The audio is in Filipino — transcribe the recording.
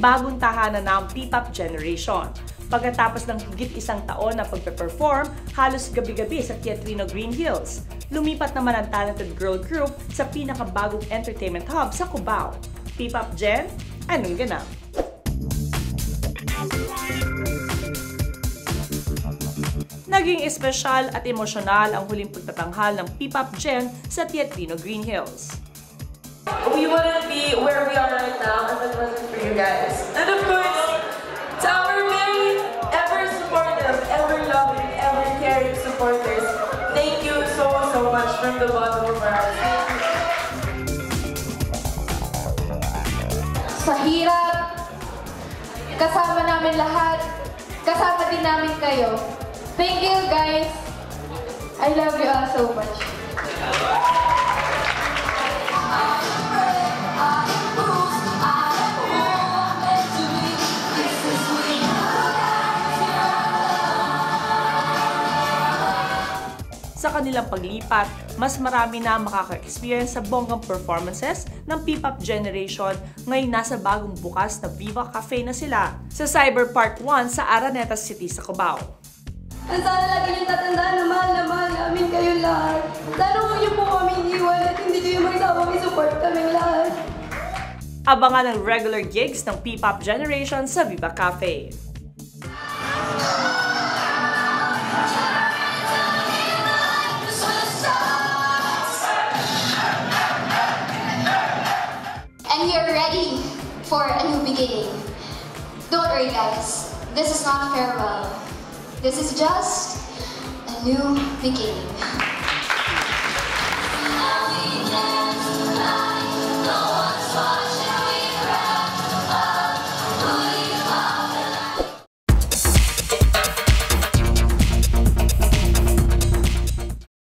bagong tahanan na ang P-pop generation. Pagkatapos ng higit isang taon na pagpe-perform, halos gabi-gabi sa Teatrino Green Hills. Lumipat naman ang talented girl group sa pinakabagong entertainment hub sa Cubao. P-pop Gen, anong ganap? Naging espesyal at emosyonal ang huling pagtatanghal ng P-pop Gen sa Teatrino Green Hills. we wouldn't be where supporters, thank you so, so much from the bottom of our hearts. Sa hirap, kasama namin lahat, kasama din namin kayo. Thank you guys. I love you all so much. Sa kanilang paglipat, mas marami na makaka-experience sa bonggang performances ng P-pop generation ngayon nasa bagong bukas na Viva Cafe na sila sa Cyber Park 1 sa Araneta City sa Cubao. At sana lagi niyong tatandaan na mahal na mahal namin kayo lahat. Sana huwag niyo po kami iwan at hindi kayo magsawang i-support kaming lahat. Abangan ang regular gigs ng P-pop generation sa Viva Cafe. And we are ready for a new beginning. Don't worry, guys. This is not farewell. This is just a new beginning.